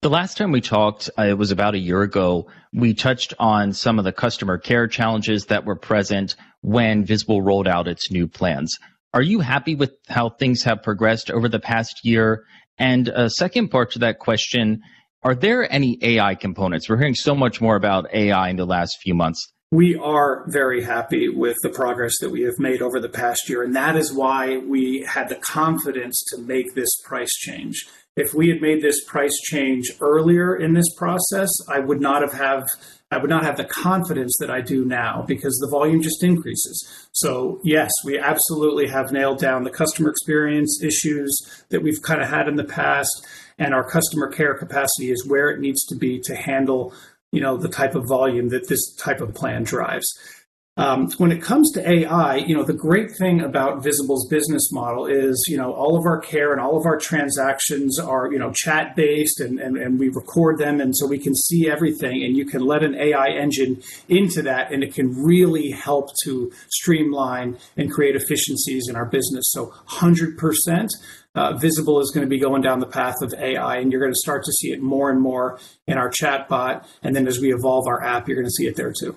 The last time we talked, uh, it was about a year ago. We touched on some of the customer care challenges that were present when Visible rolled out its new plans. Are you happy with how things have progressed over the past year? And a second part to that question, are there any AI components? We're hearing so much more about AI in the last few months. We are very happy with the progress that we have made over the past year, and that is why we had the confidence to make this price change if we had made this price change earlier in this process, I would not have have I would not have the confidence that I do now because the volume just increases. So yes, we absolutely have nailed down the customer experience issues that we've kind of had in the past, and our customer care capacity is where it needs to be to handle you know the type of volume that this type of plan drives. Um, when it comes to AI, you know, the great thing about Visible's business model is, you know, all of our care and all of our transactions are, you know, chat based and, and, and we record them. And so we can see everything and you can let an AI engine into that and it can really help to streamline and create efficiencies in our business. So 100%. Uh, Visible is going to be going down the path of AI, and you're going to start to see it more and more in our chatbot. And then as we evolve our app, you're going to see it there too.